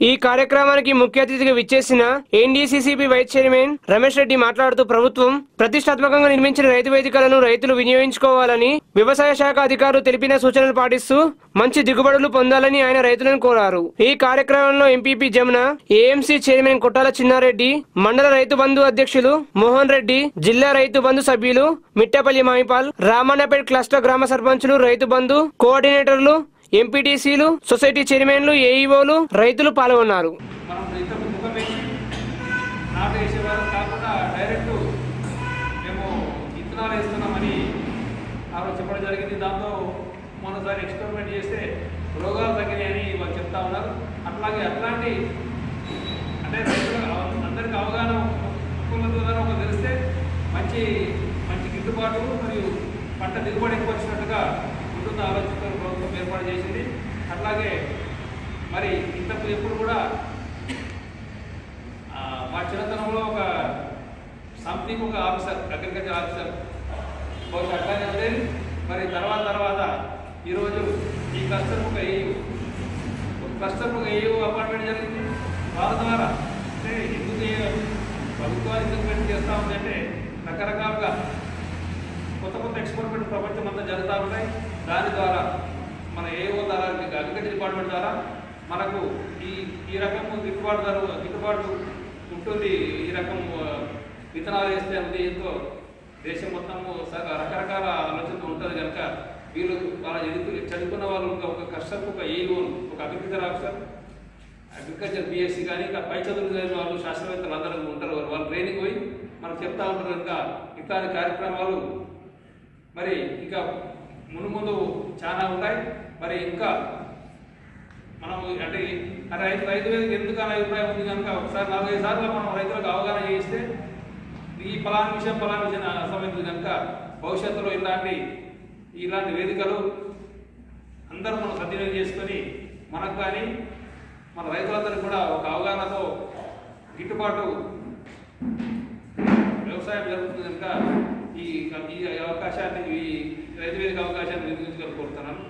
ఈ కార్యక్రమానికి ముఖ్య అతిథిగా విచ్చేసిన NDCCP vice chairman Ramesh Reddy మాట్లాడుతూ ప్రభుత్వం ప్రతిష్టాత్మకంగా నిర్మించిన రైతు వేదికలను రైతులు వినియోగించుకోవాలని వ్యవసాయ శాఖ అధికారులు తెలిపిన సూచనలు పాటిస్తూ మంచి దిగుబడులు పొందాలని ఆయన రైతులను కోరారు. ఈ కార్యక్రమంలో ఎంపీపీ జమున ఏఎంసీ చైర్మన్ కొట్టాల చిన్నారెడ్డి మండల రైతు బంధు అధ్యక్షులు మోహన్ రెడ్డి జిల్లా రైతు బంధు సభ్యులు మిట్టపల్లి మాయిపాల్ రామన్నపేట క్లస్టర్ గ్రామ సర్పంచులు రైతు బంధు కోఆర్డినేటర్లు ఎంపీటీసీలు సొసైటీ చైర్మన్లు ఏఈఓలు రైతులు పాల్గొన్నారు. మనం ఇంతకు ముఖం వేసి కాకుండా డైరెక్ట్ మేము విత్తనాలు వేస్తున్నామని చెప్పడం జరిగింది. దాంతో మొన్నసారి ఎక్స్పెరిమెంట్ చేస్తే రోగాలు తగ్గినాయని వాళ్ళు చెప్తా ఉన్నారు. అట్లాగే అట్లాంటి అంటే రైతులకు అవ- అందరికీ అవగాహన హక్కుల ద్వారా ఒక తెలిస్తే మంచి మంచి గిట్టుబాటు మరియు పంట దిగుబడి ఎక్కువ వచ్చినట్టుగా ఉంటుంది ఆలోచన. ఏర్పాటు చేసింది. అట్లాగే మరి ఇంతకు ఎప్పుడు కూడా మా చిన్నతనంలో ఒక సంథింగ్ ఒక ఆఫీసర్ అగ్రికల్చర్ ఆఫీసర్ బహుశా అట్లానే ఉండేది మరి తర్వాత తర్వాత ఈరోజు ఈ క్లస్టర్ ఒక ఏయు క్లస్టర్ ఒక ఏయు అపాయింట్మెంట్ జరిగింది. వాళ్ళ ద్వారా. అంటే ఎందుకు ఏ- ప్రభుత్వాలు ఎందుకు పెట్టి చేస్తూ ఉందంటే రకరకాలుగా కొత్త కొత్త ఎక్స్పెరిమెంట్ ప్రపంచం అంతా జరుగుతూ ఉన్నాయి. దాని ద్వారా మన ఏఓ ద్వారా అగ్రికల్చర్ డిపార్ట్మెంట్ ద్వారా మనకు ఈ ఈ రకం గిట్టుబాటు ధర గిట్టుబాటు ఉంటుంది. ఈ రకం విత్తనాలు వేస్తే అది ఎంతో దేశం మొత్తము రకరకాల ఆలోచనలు ఉంటుంది కనుక వీళ్ళు వాళ్ళ చదువుకు చదువుకున్న వాళ్ళు ఒక ఒక కష్టం ఒక ఏఓ ఒక అగ్రికల్చర్ ఆఫీసర్ అగ్రికల్చర్ బీఎస్సీ కానీ ఇంకా పై చదువులు చదివిన వాళ్ళు శాస్త్రవేత్తలు అందరూ ఉంటారు. వాళ్ళు వాళ్ళు ట్రైనింగ్ పోయి మనకు చెప్తా ఉంటారు కనుక ఇట్లాంటి కార్యక్రమాలు మరి ఇంకా ముందు చాలా ఉన్నాయి మరి ఇంకా మనం అంటే రైతు రైతు వేదిక ఎందుకు అనే అభిప్రాయం ఉంది కనుక ఒకసారి నాలుగైదు సార్లు మనం రైతులకు అవగాహన చేస్తే ఈ ఫలాని విషయం ఫలాని విషయం అర్థమైంది కనుక భవిష్యత్తులో ఇలాంటి ఇలాంటి వేదికలు అందరూ మనం సద్వినియోగం చేసుకొని మనకు కానీ మన రైతులందరికీ కూడా ఒక అవగాహనతో గిట్టుబాటు వ్యవసాయం జరుగుతుంది కనుక ఈ ఈ